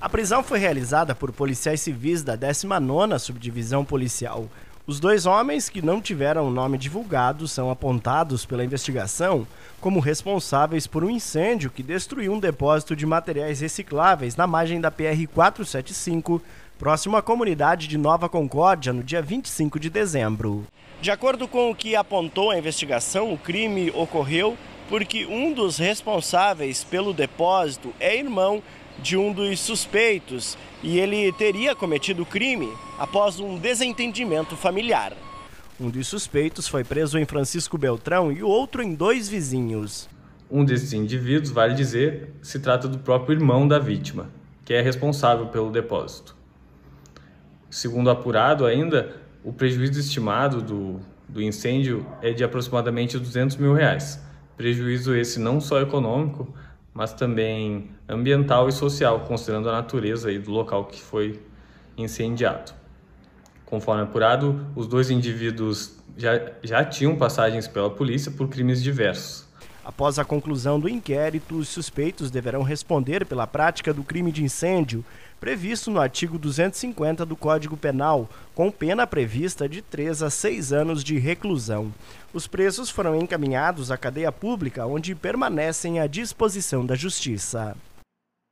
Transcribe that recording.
A prisão foi realizada por policiais civis da 19ª Subdivisão Policial. Os dois homens, que não tiveram nome divulgado, são apontados pela investigação como responsáveis por um incêndio que destruiu um depósito de materiais recicláveis na margem da PR 475, próximo à comunidade de Nova Concórdia, no dia 25 de dezembro. De acordo com o que apontou a investigação, o crime ocorreu porque um dos responsáveis pelo depósito é irmão de um dos suspeitos e ele teria cometido o crime após um desentendimento familiar. Um dos suspeitos foi preso em Francisco Beltrão e o outro em dois vizinhos. Um desses indivíduos, vale dizer, se trata do próprio irmão da vítima, que é responsável pelo depósito. Segundo apurado ainda, o prejuízo estimado do, do incêndio é de aproximadamente 200 mil reais. Prejuízo esse não só econômico, mas também ambiental e social, considerando a natureza aí do local que foi incendiado. Conforme apurado, os dois indivíduos já, já tinham passagens pela polícia por crimes diversos. Após a conclusão do inquérito, os suspeitos deverão responder pela prática do crime de incêndio, previsto no artigo 250 do Código Penal, com pena prevista de 3 a 6 anos de reclusão. Os presos foram encaminhados à cadeia pública, onde permanecem à disposição da Justiça.